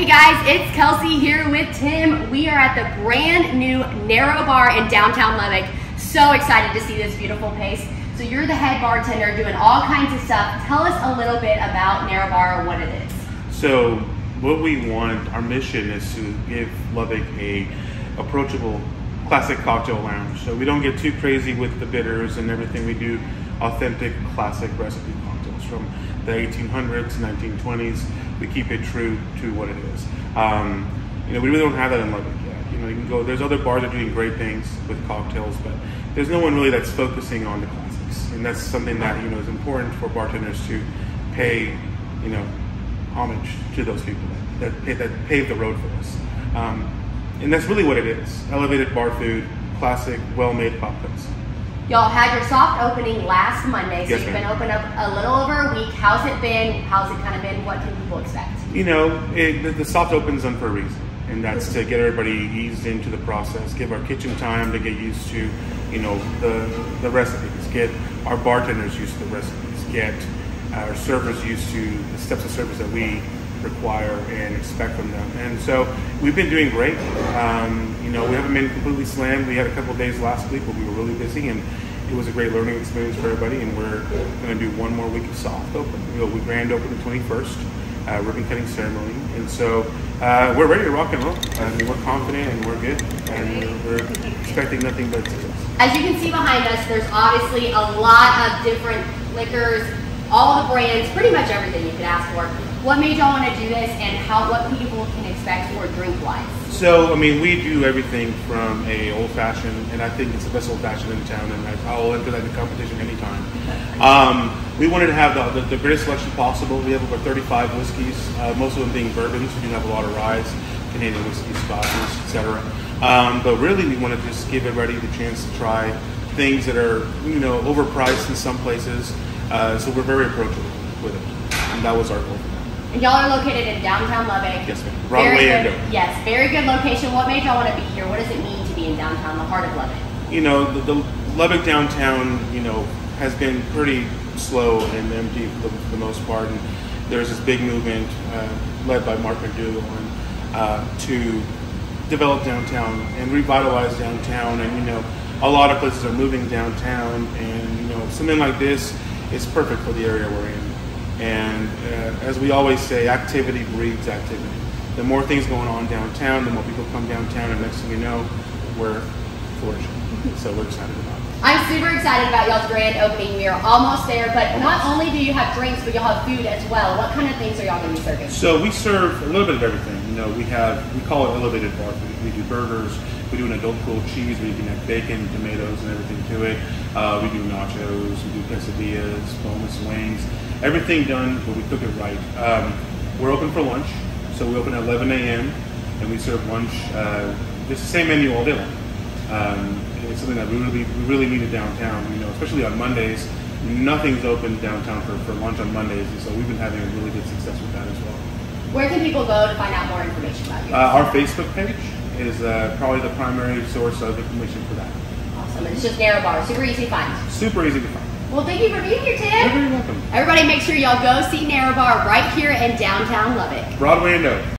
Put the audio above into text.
Hey guys, it's Kelsey here with Tim. We are at the brand new Narrow Bar in downtown Lubbock. So excited to see this beautiful place. So you're the head bartender doing all kinds of stuff. Tell us a little bit about Narrow Bar, what it is. So what we want, our mission is to give Lubbock a approachable classic cocktail lounge. So we don't get too crazy with the bitters and everything. We do authentic classic recipe cocktails from the 1800s, 1920s. We keep it true to what it is. Um, you know, we really don't have that in Lubbock yet. You know, you can go. There's other bars that are doing great things with cocktails, but there's no one really that's focusing on the classics, and that's something that you know is important for bartenders to pay, you know, homage to those people that that, that paved the road for us. Um, and that's really what it is: elevated bar food, classic, well-made cocktails. Y'all had your soft opening last Monday, so Yes, you've been open up a little over a week. How's it been? How's it kind of been? What can people expect? You know, it, the, the soft open's done for a reason, and that's to get everybody eased into the process, give our kitchen time to get used to, you know, the the recipes, get our bartenders used to the recipes, get our servers used to the steps of service that we require and expect from them. And so we've been doing great. Um, you know, we haven't been completely slammed. We had a couple days last week where we were really busy, and it was a great learning experience for everybody. And we're going to do one more week of soft open. You know, we grand open the 21st uh, ribbon cutting ceremony. And so uh, we're ready to rock and roll. I mean, we're confident and we're good, and we're expecting nothing but success. As you can see behind us, there's obviously a lot of different liquors, all the brands, pretty much everything you could ask for. What made y'all want to do this, and how what people can expect for drink wise? So, I mean, we do everything from a old fashioned, and I think it's the best old fashioned in town, and I'll enter that in competition anytime. Um, we wanted to have the, the, the greatest selection possible. We have over 35 whiskeys, uh, most of them being bourbons. We do have a lot of ryes, Canadian whiskeys, scotches, etc. Um, but really, we want to just give everybody the chance to try things that are, you know, overpriced in some places. Uh, so we're very approachable with it, and that was our goal. And y'all are located in downtown Lubbock. Yes, ma'am. Very Broadway good. and Yes, very good location. What made y'all want to be here? What does it mean to be in downtown, the heart of Lubbock? you know, the, the Lubbock downtown, you know, has been pretty slow and empty for the, for the most part. And there's this big movement uh, led by Marc McDougal and, uh, to develop downtown and revitalize downtown. And, you know, a lot of places are moving downtown. And, you know, something like this is perfect for the area we're in. And uh, as we always say, activity breeds activity. The more things going on downtown, the more people come downtown, and next thing you know, we're flourishing. So we're excited about it. I'm super excited about y'all's grand opening. We are almost there, but not only do you have drinks, but y'all have food as well. What kind of things are y'all going to be serving? So we serve a little bit of everything. You know, we have we call it elevated bar. We do burgers. We do an adult grilled cheese where you can add bacon, tomatoes, and everything to it. Uh, we do nachos. We do quesadillas, boneless wings. Everything done, but we cook it right. Um, we're open for lunch, so we open at 11 a.m. and we serve lunch. Uh, it's the same menu all day long. Um, it's something that we really we really needed downtown. You know, especially on Mondays. Nothing's open downtown for, for lunch on Mondays, and so we've been having a really good success with that as well. Where can people go to find out more information about you? Uh, our Facebook page is uh, probably the primary source of information for that. awesome. It's just Narrow Bar. Super easy to find. Super easy to find. Well, thank you for being here, Tim. You're very welcome. Everybody make sure y'all go see Narrow Bar right here in downtown Lubbock. Broadway and Dover.